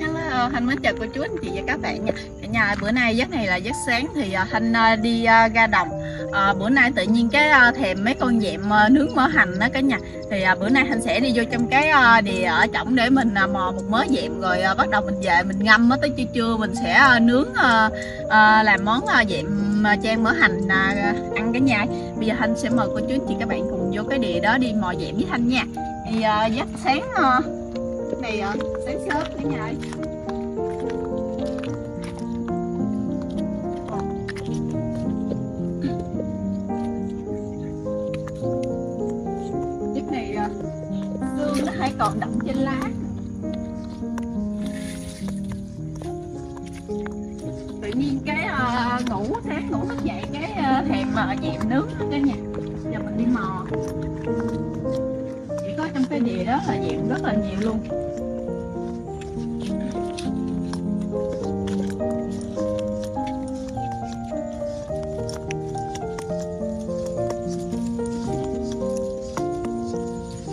Hello, Thanh mến chào cô chú anh chị và các bạn nha. Cả nhà bữa nay giấc này là giấc sáng thì à, Thanh à, đi à, ra đồng. À, bữa nay tự nhiên cái thèm mấy con dẹm nướng mỡ hành đó cả nhà. Thì bữa nay Thanh sẽ đi vô trong cái đìa ở trỏng để mình mò một mớ dẹm rồi bắt đầu mình về mình ngâm tới trưa trưa mình sẽ nướng làm món dẹm à, chan mở hành à, ăn cái nhà. Bây giờ Thanh sẽ mời cô chú anh chị các bạn cùng vô cái địa đó đi mò dẹm với Thanh nha. Thì à, dắt sáng à, này à, sáng sớm cả nhà ơi. Chiếc này à, xương nó hay còn đậm trên lá tự nhiên cái ngủ thức dậy cái à, thèm ờ, mà dẹm nướng đó cả nhà. Giờ mình đi mò. Chỉ có trong cái đìa đó là dẹm rất là nhiều luôn.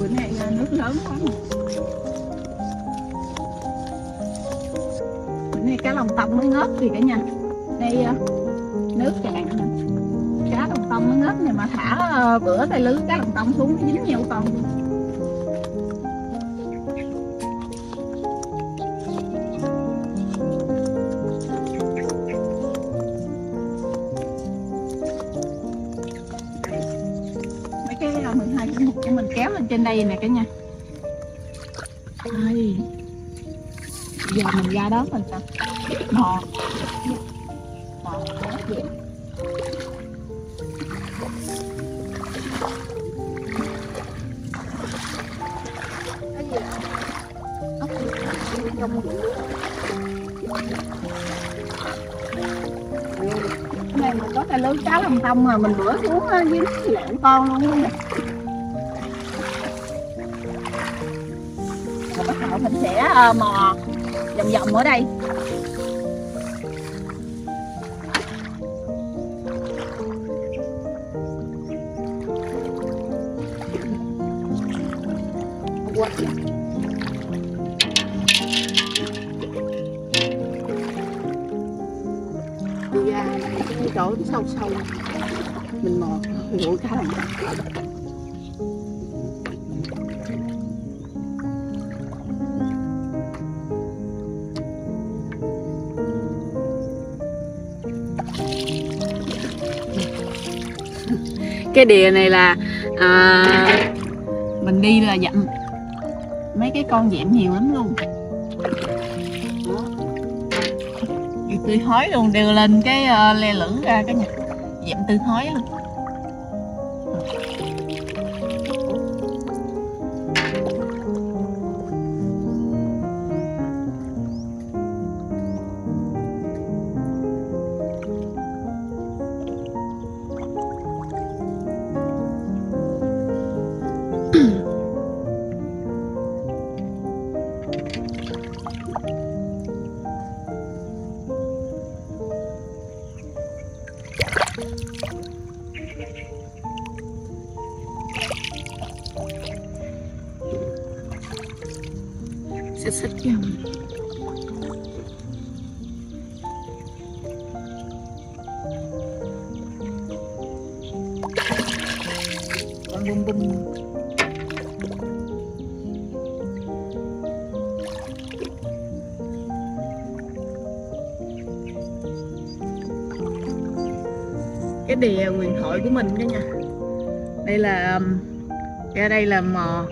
Bữa nay ờ, nước lớn quá. Bữa nay cá lòng tông mới ngớt thì cả nhà. Đây bữa tay lưới cá lồng tông xuống nó dính nhiều con mấy cái à, mình hai cái mục của mình kéo lên trên đây nè cả nhà. Đây giờ mình ra đó mình sẽ mò mò trong vụ này mình có cái lớn cá lòng tông mà mình bữa xuống á, dính lạng con luôn á rồi bắt đầu mình sẽ ờ, mò vòng vòng ở đây Quay. Cái chỗ sâu sâu mình mò ủa cá lòng cái đìa này là à, mình đi là dặm mấy cái con dẹm nhiều lắm luôn tươi hói luôn đều lên cái uh, le lửng ra cái nhà. Dẹm tươi hói luôn. Cái đìa huyền thoại của mình đó nha. Đây là um, ra đây là mò.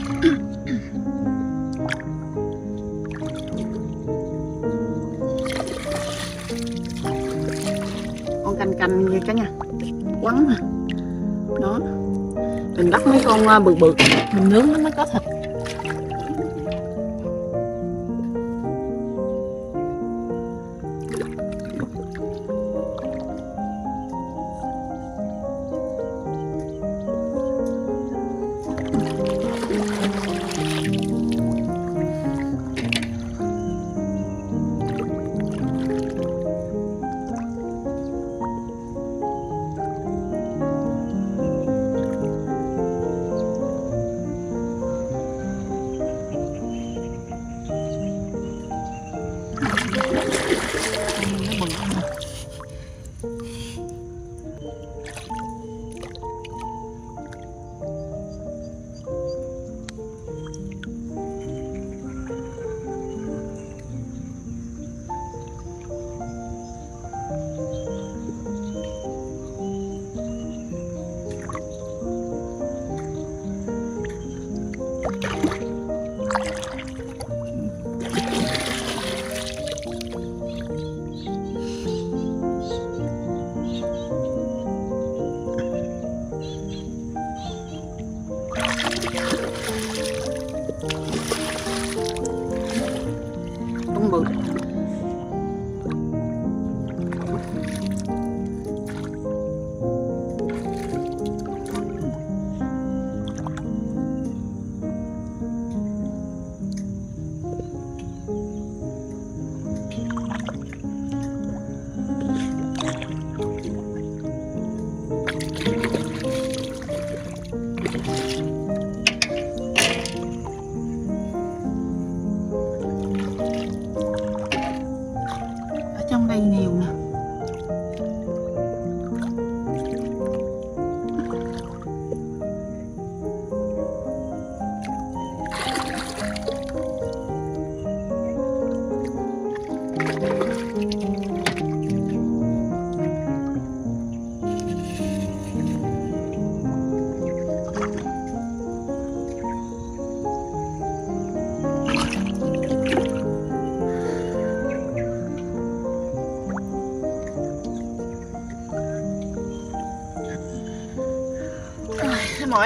con canh canh như cả nha quắn mà. Đó. Mình bắt mấy con à, bự bự. Mình nướng nó mới có thịt.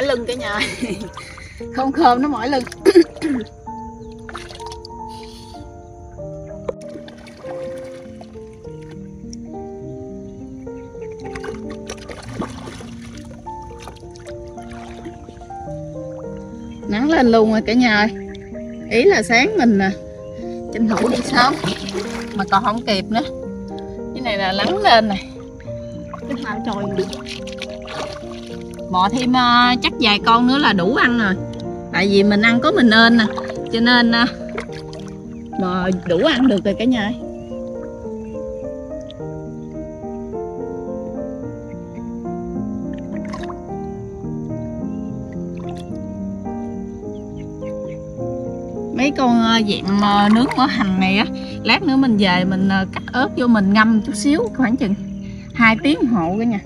Mỏi lưng cả nhà. Không khơm nó mỏi lưng. Nắng lên luôn rồi cả nhà ơi. Ý là sáng mình nè. Tranh thủ đi sớm mà còn không kịp nữa. Cái này là nắng lên này cái trôi nè bò thêm uh, chắc vài con nữa là đủ ăn rồi. Tại vì mình ăn có mình nên nè. Cho nên ờ, uh, bò đủ ăn được rồi cả nhà ơi. mấy con ờ, dạng dẹm nướng mỡ hành này á lát nữa mình về mình cắt ớt vô mình ngâm chút xíu khoảng chừng hai tiếng hộ hồ cả nhà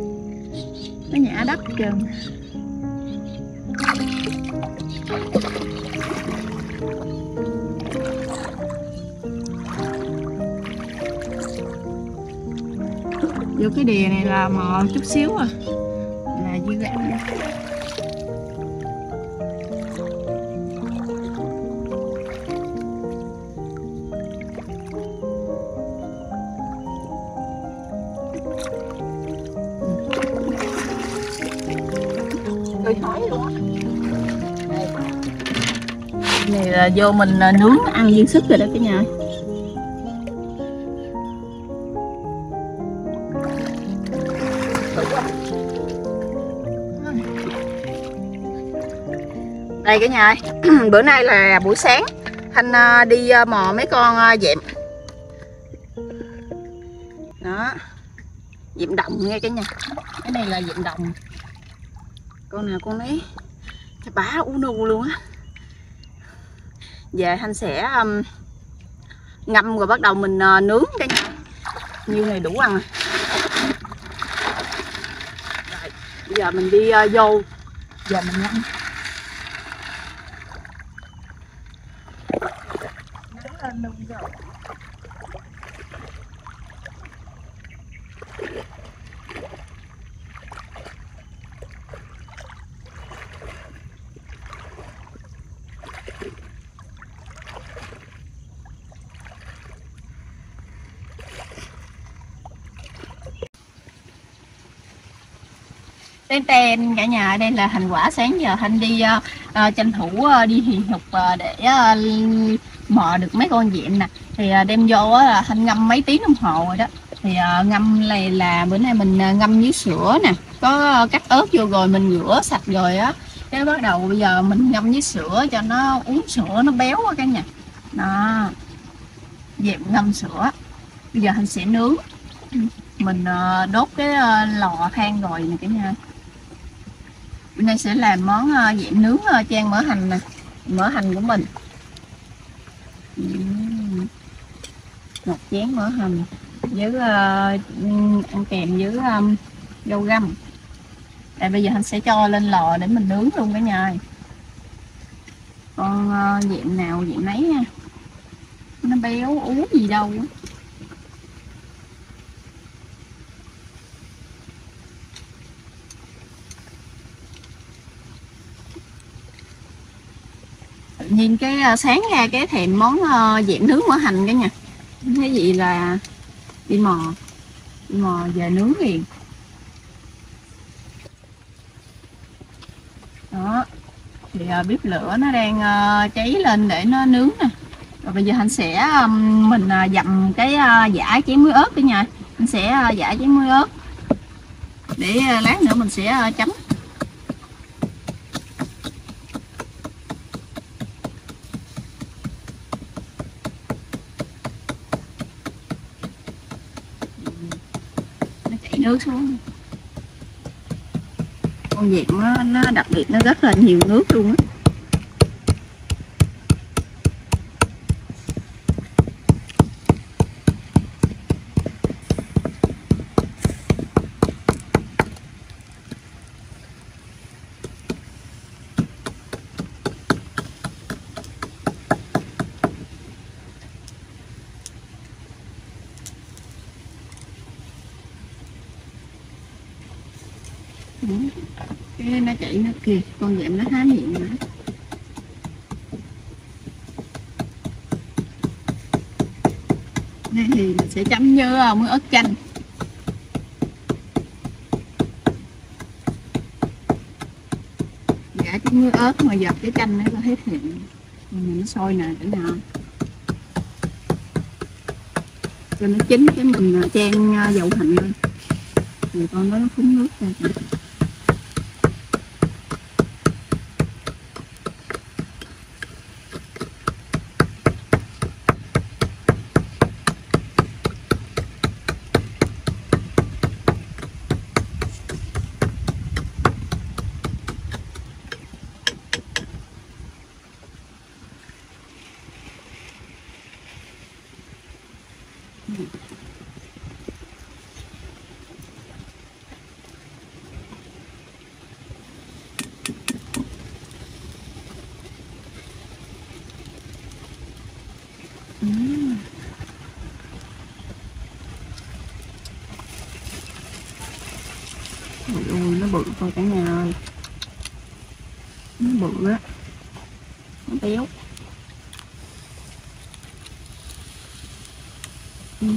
nó nhả đất hết vô cái đìa này là mò chút xíu à. Là dư ăn Luôn á này là vô mình à, nướng ăn dư sức rồi đó cả nhà ơi. đây cả nhà ơi, bữa nay là buổi sáng, thanh à, đi à, mò mấy con dẹm. Đó, dẹm đồng nghe cả nhà. Cái này là dẹm đồng con nào con ấy cái bá u nu luôn á. Về thanh sẽ um, ngâm rồi bắt đầu mình uh, nướng cái nhà này đủ ăn rồi. rồi bây giờ mình đi uh, vô. Giờ mình ngâm tên cả nhà. Đây là thành quả sáng giờ thanh đi uh, uh, tranh thủ uh, đi hì hục uh, để uh, mò được mấy con diện nè. Thì uh, đem vô uh, thanh ngâm mấy tiếng đồng hồ rồi đó. Thì uh, ngâm này là bữa nay mình uh, ngâm với sữa nè. Có uh, cắt ớt vô rồi mình rửa sạch rồi á. Cái bắt đầu bây giờ mình ngâm với sữa cho nó uống sữa nó béo quá cả nhà. Đó. Dẹp ngâm sữa. Bây giờ anh sẽ nướng. Mình đốt cái lò than rồi nè cả nhà bữa nay sẽ làm món uh, nướng ờ, chan mỡ hành nè mỡ hành của mình. Một chén mỡ hành với uh, ăn kèm với um, rau găm. Đây bây giờ anh sẽ cho lên lò để mình nướng luôn cả nhà con uh, dẹm nào dẹm nấy nha. Nó béo ú gì đâu. Nhìn cái à, sáng ra cái thèm món ờ, uh, dẹm nướng mỡ hành cái nha. Cái gì là đi mò đi mò về nướng liền. Đó thì uh, bếp lửa nó đang uh, cháy lên để nó nướng nè. Rồi bây giờ anh sẽ um, mình à, uh, dầm cái uh, giả chén muối ớt cả nhà. Anh sẽ uh, giả chén muối ớt. Để uh, lát nữa mình sẽ uh, chấm nó chảy nước xuống. Con vẹn nó, nó đặc biệt nó rất là nhiều nước luôn á. Cái nó kìa con dẹm nó há miệng nữa đây thì mình sẽ chấm nhớ muối ớt chanh. Gã cái muối ớt mà dập cái chanh nó có hết hiện mình nó sôi nè, để nào. Cho nó chín cái mình chan à, dầu hành lên. Thì con nó phúng nước ra Ui, ui nó bự thôi cả nhà ơi nó bự á. Nó béo. Ừ.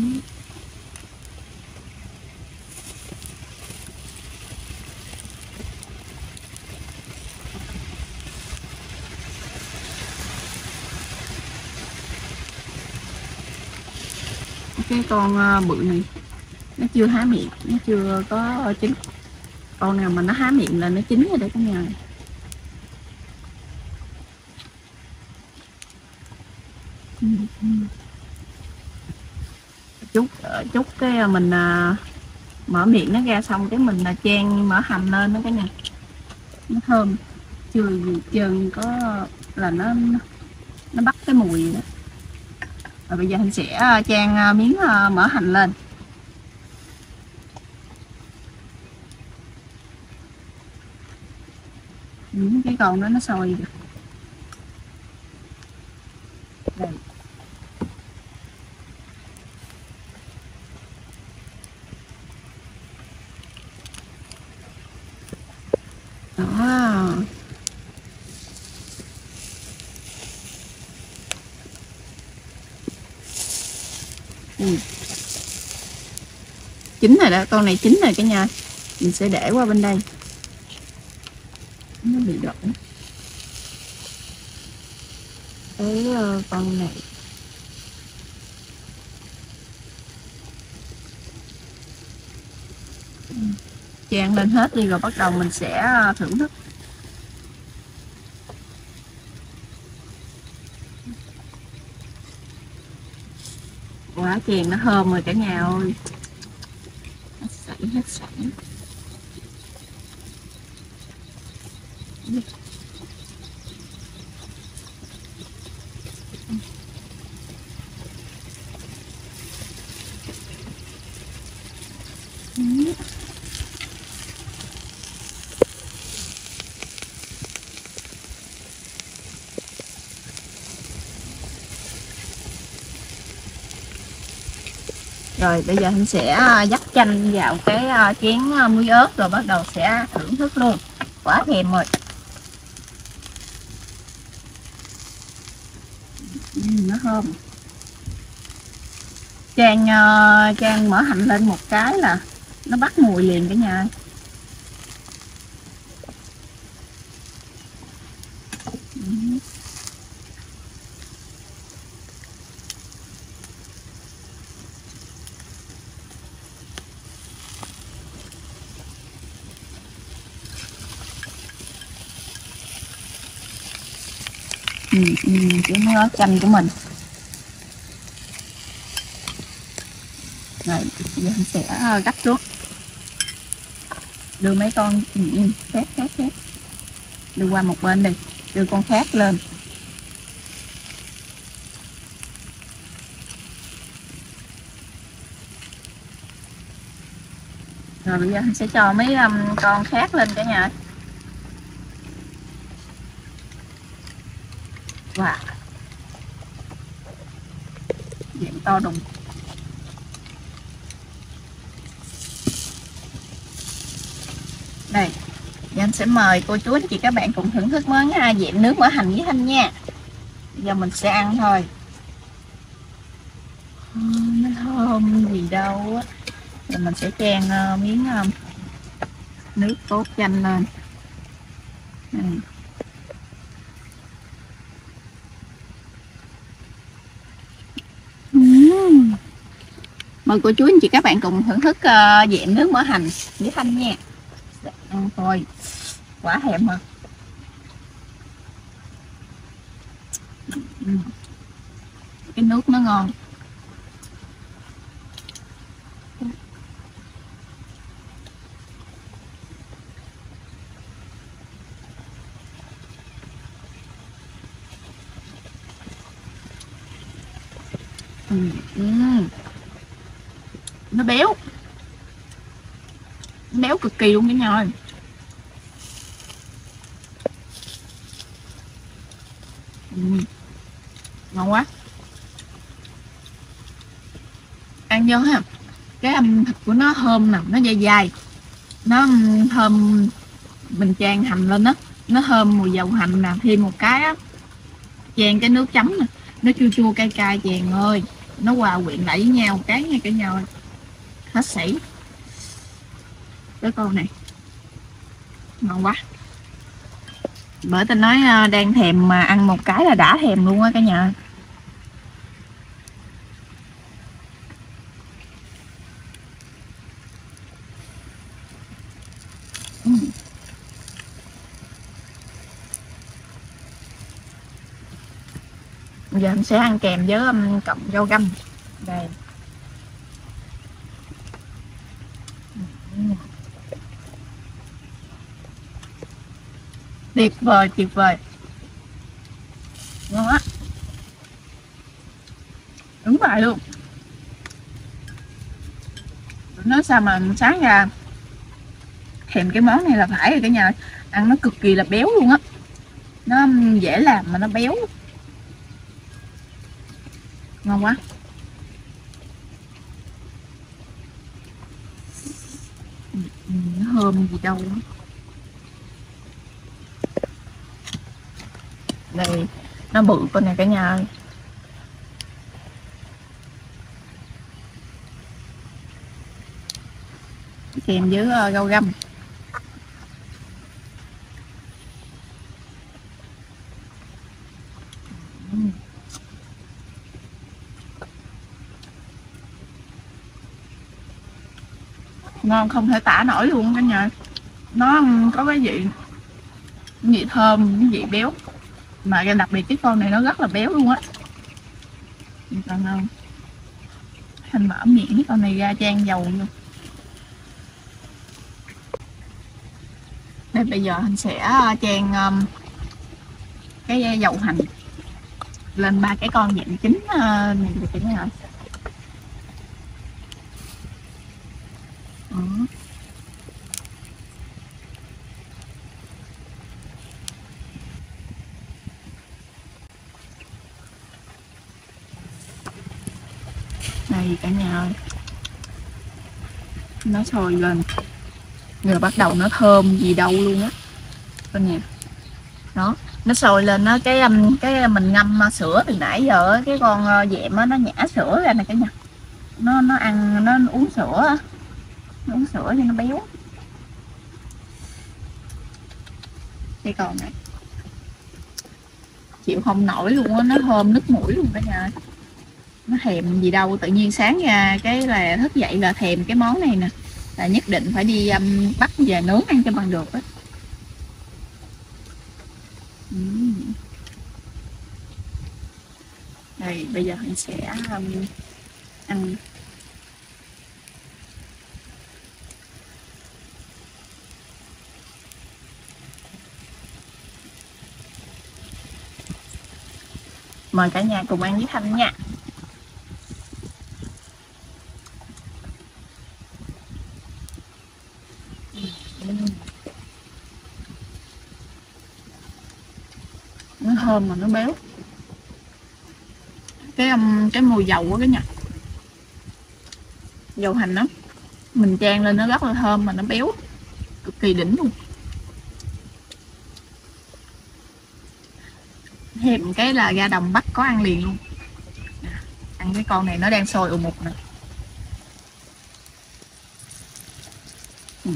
cái con à, bự này. Nó chưa há miệng, nó chưa có chín. Con nào mà nó há miệng là nó chín rồi đấy cả nhà. Chút cái à, mình uh, mở miệng nó ra xong cái mình là chan mở hành lên nó cái này nó thơm. Chưa chừng có là nó nó bắt cái mùi đó. Và bây giờ mình sẽ à, chan miếng mỡ hành lên. Những cái con đó nó sôi được chín rồi đó, con này chín rồi cả nhà. Mình sẽ để qua bên đây. Nó bị đỏ. Cái ờ, con này. Chan lên hết đi rồi bắt đầu mình sẽ ờ, thưởng thức. Quả chèn nó thơm rồi cả nhà ơi hết sảy rồi, bây giờ anh sẽ à, dắt chanh vào cái à, chén à, muối ớt rồi bắt đầu sẽ thưởng thức luôn. Quá thèm rồi. Nó thơm. Trang trang mở hành lên một cái là nó bắt mùi liền cả nhà. Ừ, ừ, cái nước chanh của mình. Rồi giờ mình sẽ ờ, gấp xuống đưa mấy con ừ, ừ, khác khác khác. Đưa qua một bên đi đưa con khác lên. Rồi bây giờ mình sẽ cho mấy um, con khác lên cả nhà. Wow Điểm to đùng. Đây giờ anh sẽ mời cô chú anh chị các bạn cùng thưởng thức món à, dẹm nước mỡ hành với thanh nha. Giờ mình sẽ ăn thôi. Nó thơm gì đâu á. Rồi mình sẽ chan ờ, miếng ờ, nước cốt chanh lên. Đây. Mời cô chú anh chị các bạn cùng thưởng thức ờ, uh, dẹm nước mỡ hành. Với thanh nha. Để ăn thôi quá thèm mà. Ừ. Cái nước nó ngon ừ. Ừ nó béo cực kỳ luôn cả nhà ơi. Uhm. ngon quá. Ăn vô ha. Cái âm thịt của nó thơm nè, nó dai dai. Nó ừ, thơm, mình chan hành lên á. Nó thơm mùi dầu hành nè, thêm một cái á. Chan cái nước chấm nè. Nó chua chua cay cay chèn ơi. Nó hòa quyện lại với nhau cái nha cả nhà ơi. Hết sảy cái con này. Ngon quá. Bởi tôi nói ờ, đang thèm mà ăn một cái là đã thèm luôn á cả nhà. Giờ mình sẽ ăn kèm với um, cọng rau găm. Đây. Tuyệt vời tuyệt vời. Ngon á. Đúng vậy luôn. Nói sao mà sáng ra thèm cái món này là phải rồi cả nhà ăn nó cực kỳ là béo luôn á. Nó dễ làm mà nó béo. Ngon quá. Ừ, ừ, nó thơm gì đâu đó. đây nó bự con này cả nhà ơi. Kèm với ờ, rau găm. Ngon không thể tả nổi luôn cả nhà. Nó có cái vị vị thơm cái vị béo mà đặc biệt cái con này nó rất là béo luôn á. Còn không? Hành mở miệng cái con này ra chan dầu luôn. Đây bây giờ anh sẽ à, chan um, cái à, dầu hành lên ba cái con dạng chính uh, này được cái này Đó. Đây, cả nhà ơi. Nó sôi lên rồi bắt đầu nó thơm gì đâu luôn á. Cả nhà đó, nó sôi lên nó cái um, cái um, mình ngâm uh, sữa từ nãy giờ cái con uh, dẹm nó nhả sữa ra này cả nhà. Nó nó ăn, nó uống sữa nó uống sữa cho nó béo. Đây còn này. Chịu không nổi luôn á, nó thơm nước mũi luôn cả nhà nó thèm gì đâu tự nhiên sáng ra cái là thức dậy là thèm cái món này nè. Là nhất định phải đi um, bắt về nướng ăn cho bằng được á. Uhm. đây bây giờ mình sẽ um, ăn. Mời cả nhà cùng ăn với thanh nha nó thơm mà nó béo. Cái um, cái mùi dầu của cái nhà dầu hành đó mình chan lên nó rất là thơm mà nó béo. Cực kỳ đỉnh luôn. Thêm cái là ra đồng bắc có ăn liền luôn. Ăn cái con này nó đang sôi ù mục nè. Ừ.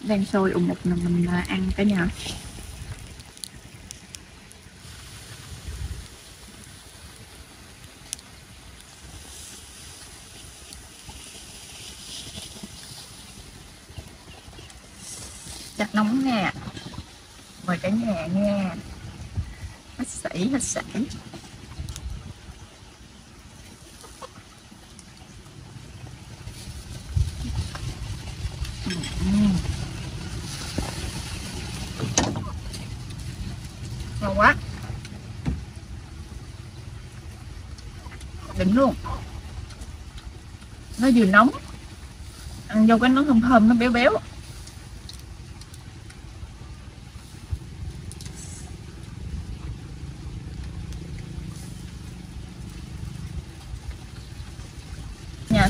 Đang sôi ù mục nè mình à, ăn cái nhà nóng nè mời cả nhà nghe. Hết sảy hết sảy ngon quá. Đỉnh luôn. Nó vừa nóng, ăn vô cái nó thơm thơm, nó béo béo.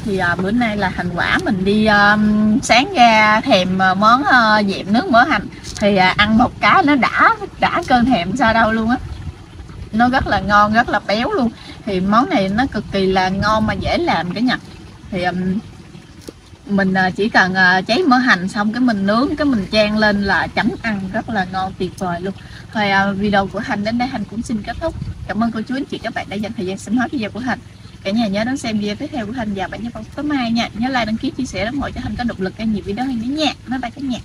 Thì à, bữa nay là thành quả mình đi à, sáng ra thèm ờ, món ờ, à, dẹp nước mỡ hành. Thì à, ăn một cái nó đã đã cơn thèm sao đâu luôn á. Nó rất là ngon rất là béo luôn. Thì món này nó cực kỳ là ngon mà dễ làm cả nhà. Thì um, mình ờ, chỉ cần cháy mỡ hành xong cái mình nướng cái mình chan lên là chấm ăn rất là ngon tuyệt vời luôn. Thôi video của hành đến đây hành cũng xin kết thúc. Cảm ơn cô chú anh chị các bạn đã dành thời gian xem hết video của hành cả nhà nhớ đón xem video tiếp theo của thành và bạn nhé. Vào tối mai nha. Nhớ like, đăng ký, chia sẻ ủng hộ cho thành có động lực ra nhiều video hơn nữa nha. Bye bye cả nhà.